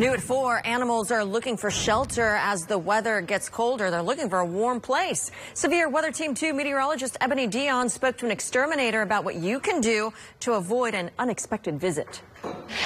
New at 4, animals are looking for shelter as the weather gets colder. They're looking for a warm place. Severe Weather Team 2 meteorologist Eboni Deon spoke to an exterminator about what you can do to avoid an unexpected visit.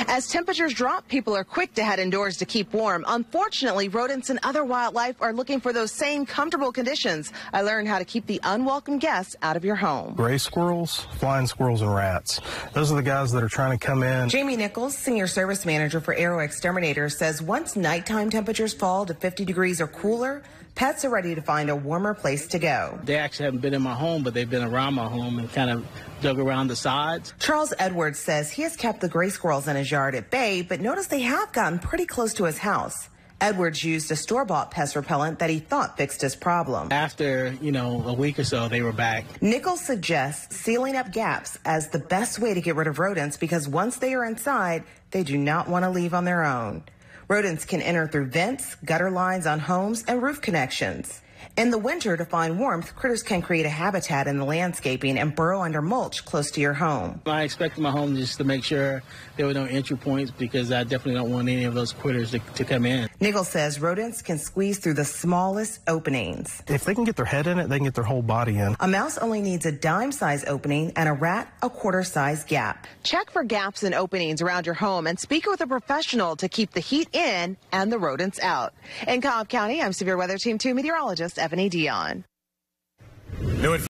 As temperatures drop, people are quick to head indoors to keep warm. Unfortunately, rodents and other wildlife are looking for those same comfortable conditions. I learned how to keep the unwelcome guests out of your home. Gray squirrels, flying squirrels, and rats. Those are the guys that are trying to come in. Jamie Nichols, Senior Service Manager for Arrow Exterminator, says once nighttime temperatures fall to 50 degrees or cooler, pets are ready to find a warmer place to go. They actually haven't been in my home, but they've been around my home and kind of dug around the sides. Charles Edwards says he has kept the gray squirrels in his yard at bay, but noticed they have gotten pretty close to his house. Edwards used a store-bought pest repellent that he thought fixed his problem. After, you know, a week or so, they were back. Nichols suggests sealing up gaps as the best way to get rid of rodents because once they are inside, they do not want to leave on their own. Rodents can enter through vents, gutter lines on homes, and roof connections. In the winter, to find warmth, critters can create a habitat in the landscaping and burrow under mulch close to your home. I expected my home just to make sure there were no entry points because I definitely don't want any of those critters to, to come in. Nichols says rodents can squeeze through the smallest openings. If they can get their head in it, they can get their whole body in. A mouse only needs a dime size opening and a rat a quarter size gap. Check for gaps and openings around your home and speak with a professional to keep the heat in and the rodents out. In Cobb County, I'm Severe Weather Team 2 meteorologist Eboni Deon.